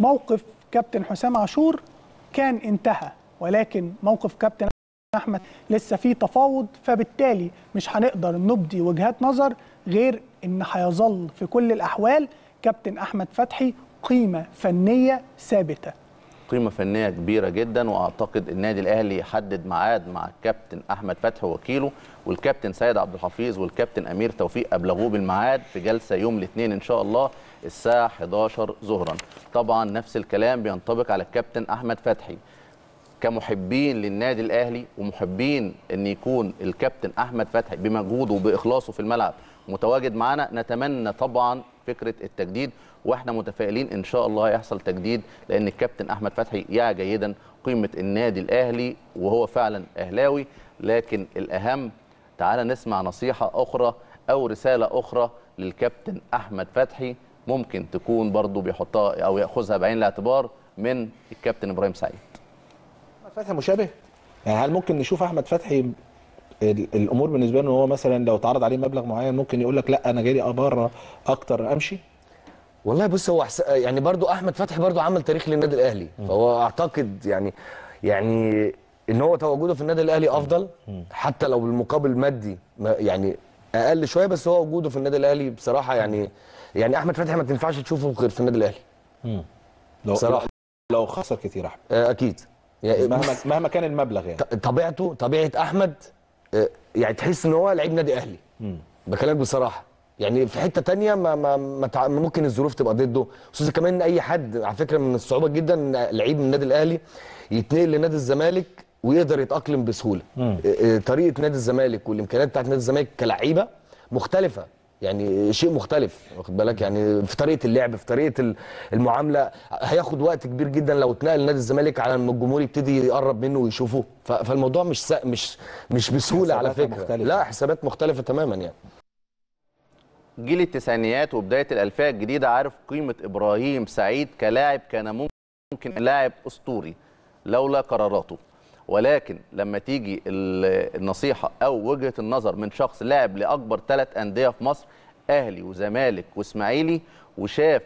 موقف كابتن حسام عاشور كان انتهى ولكن موقف كابتن أحمد لسه فيه تفاوض فبالتالي مش هنقدر نبدي وجهات نظر غير إن هيظل في كل الأحوال كابتن أحمد فتحي قيمة فنية ثابتة. قيمة فنية كبيرة جدا وأعتقد النادي الأهلي يحدد ميعاد مع الكابتن أحمد فتحي وكيله والكابتن سيد عبد الحفيظ والكابتن أمير توفيق أبلغوه بالميعاد في جلسة يوم الاثنين إن شاء الله الساعة 11 ظهرا. طبعا نفس الكلام بينطبق على الكابتن أحمد فتحي. كمحبين للنادي الأهلي ومحبين إن يكون الكابتن أحمد فتحي بمجهوده وبإخلاصه في الملعب متواجد معنا نتمنى طبعا فكرة التجديد وإحنا متفائلين إن شاء الله يحصل تجديد لأن الكابتن أحمد فتحي يعي جيدا قيمة النادي الأهلي وهو فعلا أهلاوي. لكن الأهم تعال نسمع نصيحة أخرى أو رسالة أخرى للكابتن أحمد فتحي ممكن تكون برضه بيحطها أو يأخذها بعين الاعتبار من الكابتن إبراهيم سعيد. أحمد فتحي مشابه؟ يعني هل ممكن نشوف أحمد فتحي الأمور بالنسبة له إن هو مثلا لو اتعرض عليه مبلغ معين ممكن يقول لك لا أنا جاي لي بره أكتر أمشي. والله بص هو حس... يعني برضو أحمد فتحي برضو عمل تاريخ للنادي الأهلي. فهو أعتقد يعني يعني إن هو تواجده في النادي الأهلي أفضل. حتى لو بالمقابل المادي ما- يعني أقل شوية بس هو وجوده في النادي الأهلي بصراحة يعني يعني أحمد فتحي ما تنفعش تشوفه غير في النادي الأهلي. لو بصراحة. لو خسر كتير أحمد. أكيد. يعني مهما مهما كان المبلغ يعني. طبيعته طبيعة أحمد يعني تحس إن هو لعيب نادي أهلي. بكلمك بصراحة. يعني في حتة تانية ما, ما, ما ممكن الظروف تبقى ضده. خصوصا كمان إن أي حد على فكرة من الصعوبة جدا إن لعيب من النادي الأهلي يتنقل لنادي الزمالك ويقدر يتأقلم بسهولة. آه، آه، طريقة نادي الزمالك والإمكانيات بتاعت نادي الزمالك كلعيبة مختلفة. يعني شيء مختلف واخد بالك؟ يعني في طريقة اللعب في طريقة ال- المعاملة هياخد وقت كبير جدا لو اتنقل نادي الزمالك على ما الجمهور يبتدي يقرب منه ويشوفه فالموضوع مش سا... مش مش بسهولة على فكرة. مختلفة. لا حسابات مختلفة تماما يعني. جيل التسعينيات وبداية الألفية الجديدة عارف قيمة إبراهيم سعيد كلاعب كان ممكن لاعب أسطوري لولا قراراته. ولكن لما تيجي ال- النصيحة أو وجهة النظر من شخص لاعب لأكبر ثلاث أندية في مصر أهلي وزمالك وإسماعيلي وشاف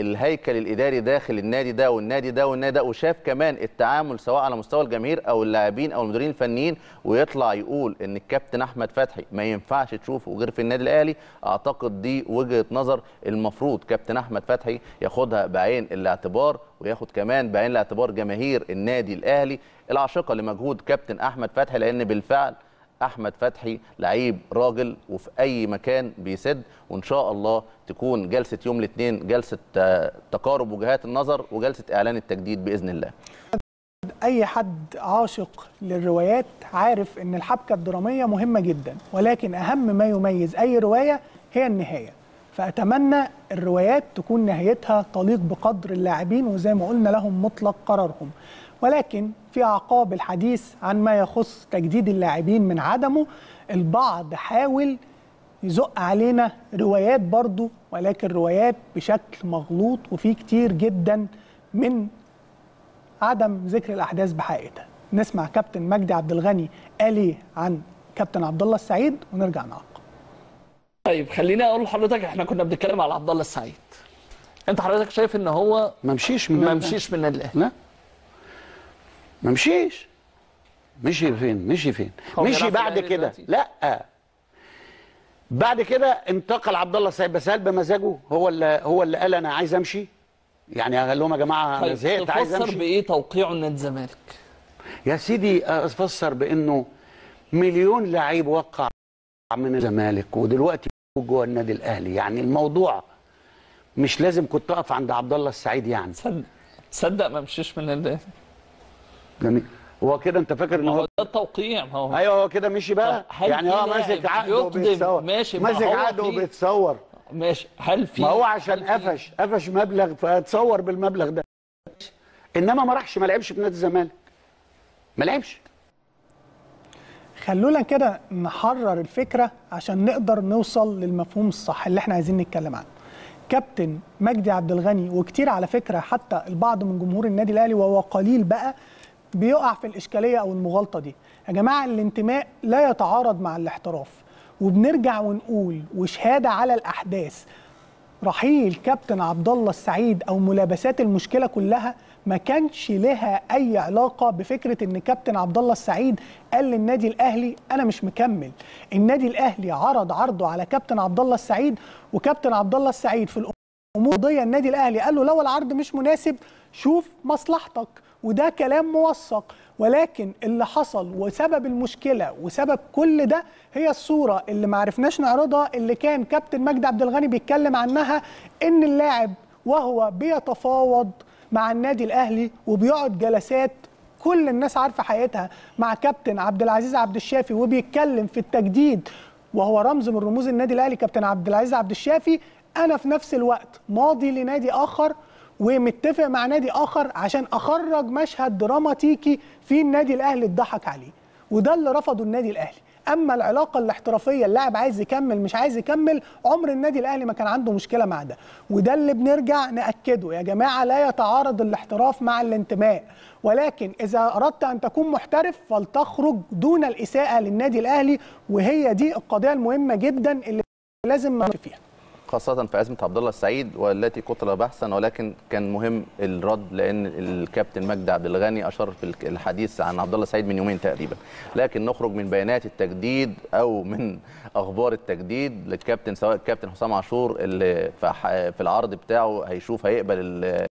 الهيكل الإداري داخل النادي ده والنادي ده والنادي ده وشاف كمان التعامل سواء على مستوى الجماهير أو اللاعبين أو المديرين الفنيين ويطلع يقول إن الكابتن أحمد فتحي ما ينفعش تشوفه غير في النادي الأهلي. أعتقد دي وجهة نظر المفروض كابتن أحمد فتحي ياخدها بعين الاعتبار وياخد كمان بعين الاعتبار جماهير النادي الأهلي العاشقة لمجهود كابتن أحمد فتحي لأن بالفعل أحمد فتحي لعيب راجل وفي أي مكان بيسد وإن شاء الله تكون جلسة يوم الاثنين جلسة آه، تقارب وجهات النظر وجلسة إعلان التجديد بإذن الله. أي حد عاشق للروايات عارف إن الحبكة الدرامية مهمة جدا ولكن أهم ما يميز أي رواية هي النهاية. فأتمنى الروايات تكون نهايتها تليق بقدر اللاعبين وزي ما قلنا لهم مطلق قرارهم. ولكن في اعقاب الحديث عن ما يخص تجديد اللاعبين من عدمه البعض حاول يزق علينا روايات برضو ولكن روايات بشكل مغلوط وفي كتير جدا من عدم ذكر الأحداث بحقيقتها. نسمع كابتن مجدي عبد الغني قال إيه عن كابتن عبد الله السعيد ونرجع نعقب. طيب خليني أقول لحضرتك إحنا كنا بنتكلم على عبد الله السعيد. أنت حضرتك شايف إن هو ما مشيش من ما مشيش من النادي الاهلي لا. ما مشيش. مشي فين؟ مشي فين؟ مشي بعد كده؟ لا. بعد كده انتقل عبد الله السعيد بس هل بمزاجه. هو اللي هو اللي قال أنا عايز أمشي. يعني قال لهم يا جماعة أنا طيب زهقت عايز أمشي. بإيه توقيعه النادي الزمالك؟ يا سيدي أفسر بإنه مليون لعيب وقع من الزمالك ودلوقتي جوه النادي الأهلي. يعني الموضوع مش لازم كنت أقف عند عبد الله السعيد يعني. تصدق تصدق ما مشيش من النادي؟ يعني هو كده انت فاكر ان هو هو ده التوقيع ما هو أيوه هو كده مشي بقى. يعني هو ماسك عقده وبيتصور. ماشي، ما ماسك عقده وبيتصور. ماشي. هل في ما هو عشان قفش قفش مبلغ فاتصور بالمبلغ ده. انما ما راحش ما لعبش في نادي الزمالك. ما لعبش. خلونا كده نحرر الفكرة عشان نقدر نوصل للمفهوم الصح اللي إحنا عايزين نتكلم عنه. كابتن مجدي عبد الغني وكتير على فكرة حتى البعض من جمهور النادي الأهلي وهو قليل بقى بيقع في الإشكالية أو المغالطة دي. يا جماعة الانتماء لا يتعارض مع الاحتراف. وبنرجع ونقول وشهادة على الأحداث رحيل كابتن عبد الله السعيد أو ملابسات المشكلة كلها ما كانش لها أي علاقة بفكرة إن كابتن عبد الله السعيد قال للنادي الأهلي أنا مش مكمل. النادي الأهلي عرض عرضه على كابتن عبد الله السعيد وكابتن عبد الله السعيد في الأمور القضية النادي الأهلي. قال له لو العرض مش مناسب شوف مصلحتك. وده كلام موثق. ولكن اللي حصل وسبب المشكلة وسبب كل ده هي الصورة اللي ما عرفناش نعرضها اللي كان كابتن مجدي عبد الغني بيتكلم عنها إن اللاعب وهو بيتفاوض مع النادي الأهلي وبيقعد جلسات كل الناس عارفة حقيقتها مع كابتن عبد العزيز عبد الشافي وبيتكلم في التجديد. وهو رمز من رموز النادي الأهلي كابتن عبد العزيز عبد الشافي أنا في نفس الوقت ماضي لنادي آخر ومتفق مع نادي آخر عشان أخرج مشهد دراماتيكي في النادي الأهلي اتضحك عليه وده اللي رفضه النادي الأهلي. أما العلاقة الاحترافية اللاعب عايز يكمل مش عايز يكمل عمر النادي الأهلي ما كان عنده مشكلة مع ده. وده اللي بنرجع نأكده يا جماعة لا يتعارض الاحتراف مع الانتماء. ولكن إذا أردت أن تكون محترف فلتخرج دون الإساءة للنادي الأهلي وهي دي القضية المهمة جدا اللي لازم نمشي فيها. خاصة في أزمة عبد الله السعيد والتي قتل بحثا ولكن كان مهم الرد لأن الكابتن مجدي عبد الغني أشار في الحديث عن عبد الله السعيد من يومين تقريبا. لكن نخرج من بيانات التجديد أو من أخبار التجديد للكابتن سواء الكابتن حسام عاشور اللي في العرض بتاعه هيشوف هيقبل